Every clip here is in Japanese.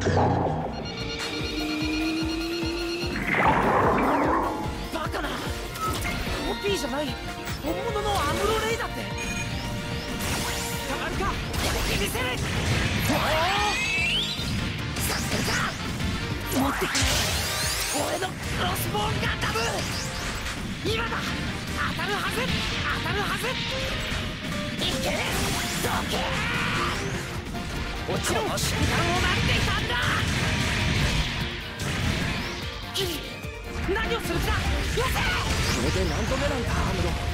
バカなコピーじゃない本物のアムロレイだって。変わるか。やってみせるさせるか持ってくれ俺のクロスボールガンダム今だ当たるはず当たるはずいけどけ落ちろ瞬間を待っていたんだ。何をする気だ？よせこれで何度目なんだアムロ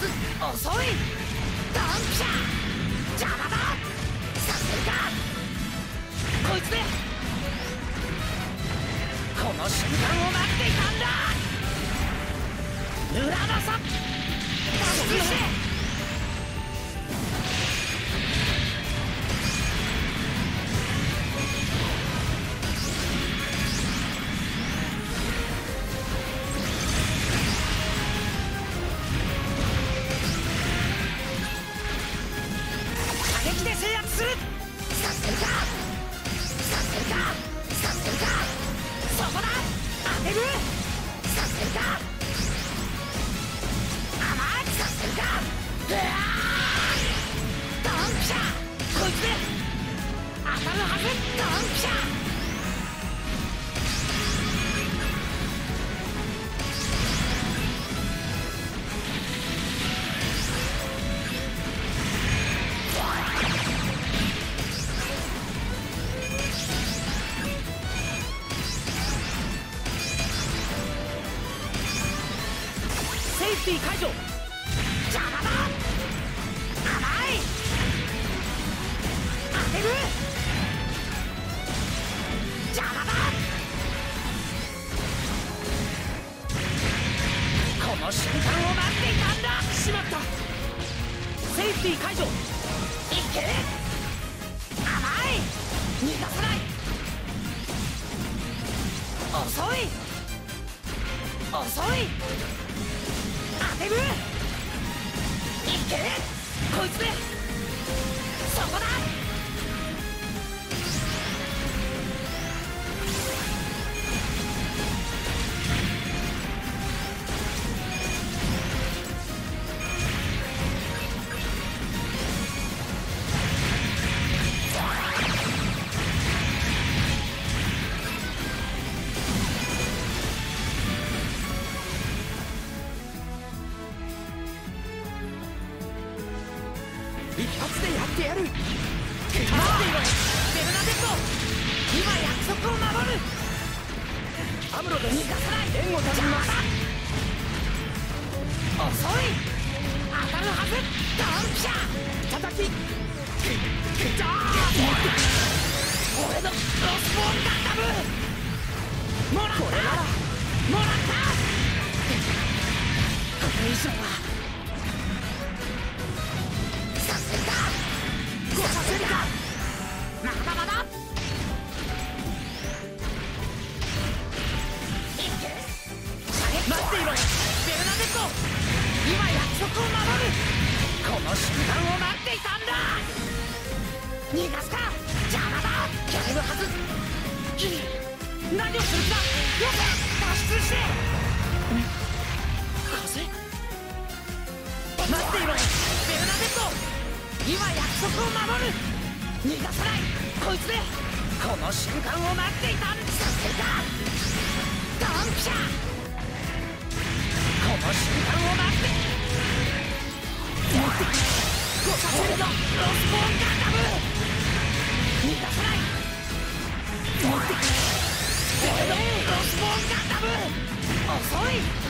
遅い。ドンピシャ邪魔だ。させるかこいつで。この瞬間を待っていたんだ。裏のさ脱出してスボールガンダム。もらった。これならもらった。これ以上は待っていろベルナデット今約束を守る逃が。さないこいつでこの瞬間を待っていたさせるかドンピシャ。この瞬間を待ってごさせるぞロスボーンガンダム逃がさない持ってく俺のロスボーンガンダム遅い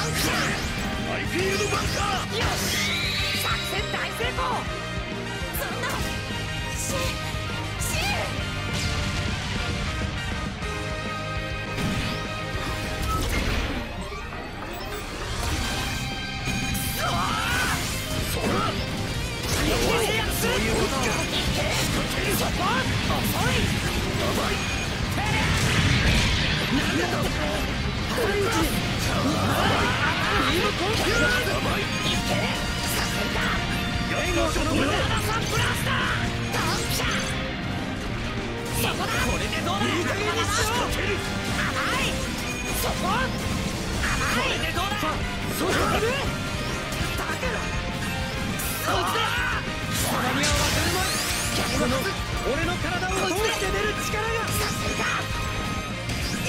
ユニバーダウンシャマイフィールドバンカー。よし。作戦大成功。この俺の体を通して出る力が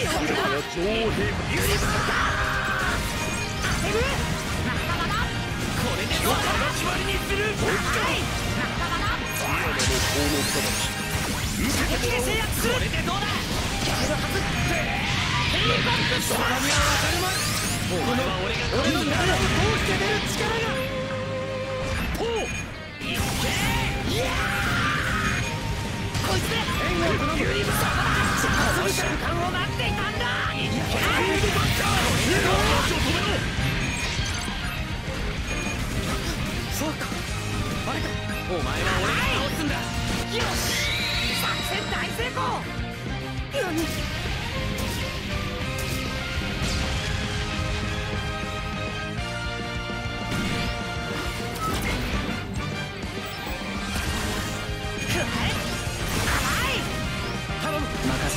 これは女王兵ユニバー当てる仲間だこれでどうだ？決ます俺の体を通して出る力がポーいけいやこいつで援護を頼むユニバーその瞬間を待っていたんだいけフィールドバー足を止めろそうかあれかお前は俺が倒すんだ。よし。作戦大成功。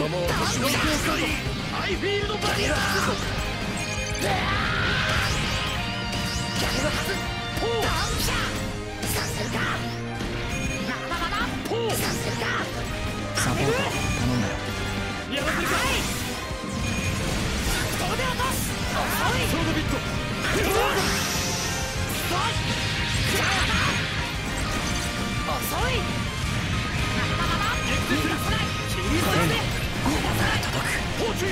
のまま私の強化にアイフィールドバリアキャリのはずドンピシャさせるかまだまだポータート頼んだよ。止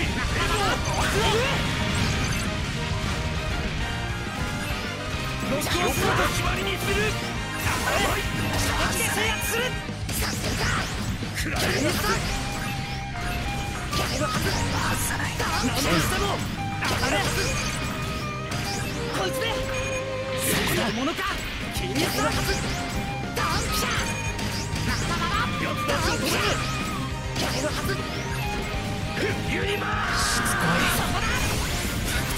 めるはずユニバーしつこそこだ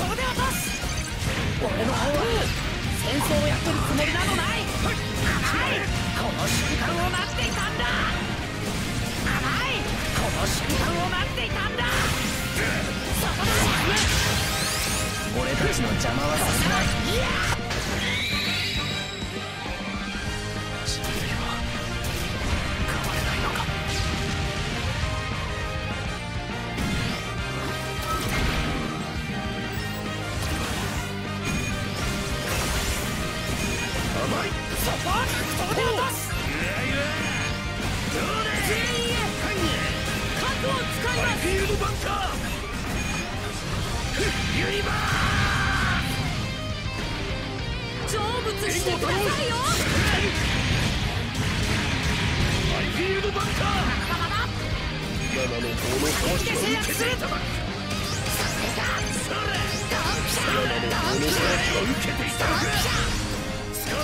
ここで落とす俺の方は戦争をやってるつもりなどない。甘い。この瞬間を待っていたんだ。甘い。この瞬間を待っていたんだ。そこだ俺たちの邪魔はさせない。甘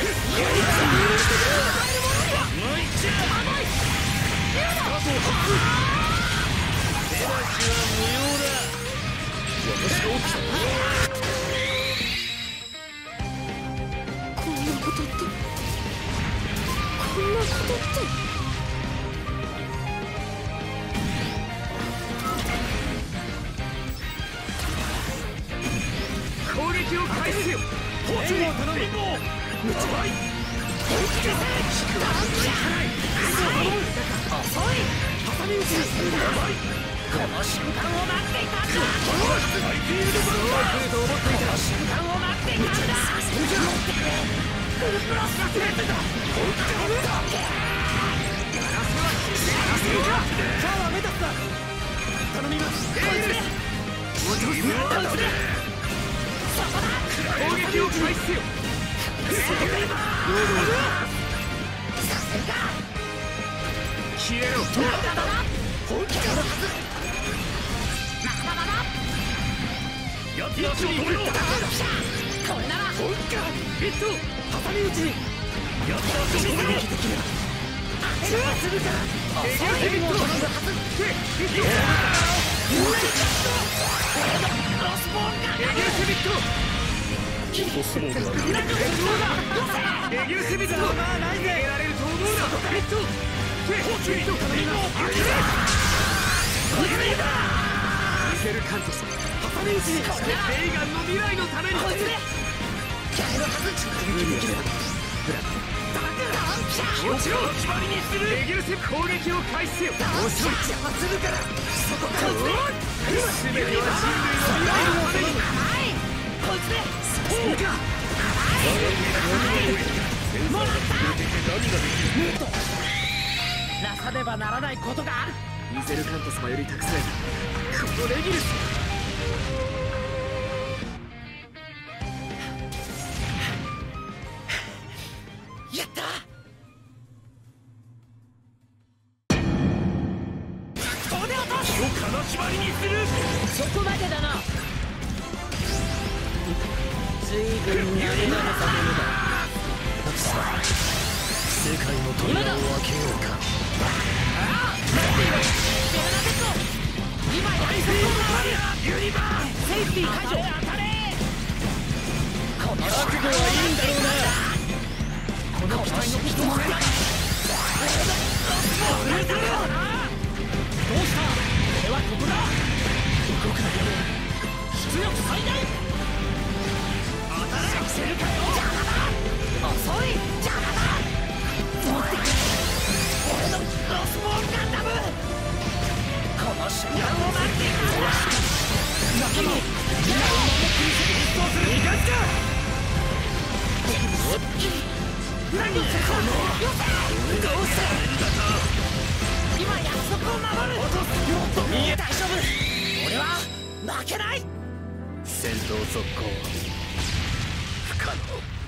私が起きた撃を開始せよ消えろ本気だやつやつを止めろこれなら本気かヒット挟み撃を止めろ当てるするからエゲルヘビットヒットロスボールがエゲルセビット落とすもんだエゲルセビット逃げられ。るト頼みますミセルカントス挟み撃ちにそしてレイガンの未来のためにこいつで無理だ落ちろ決まりにする。エゲルセ攻撃を開始せよ遅い邪魔するからそこから全ては人類の未来のためにはいこいつでそうかもらったなさねばならないことがあるミゼルカント様より託されたこのレギルス期待の人もないどうした？俺はここだ動くなよ出力最大当たれさせるかよ遅い邪魔だ持ってくれ俺のロスボールガンダムこの瞬間を待っていた仲間を未来を守ってみせる実装する逃がすか今約束を守るもっと。見え大丈夫。俺は負けない。戦闘続行不可能。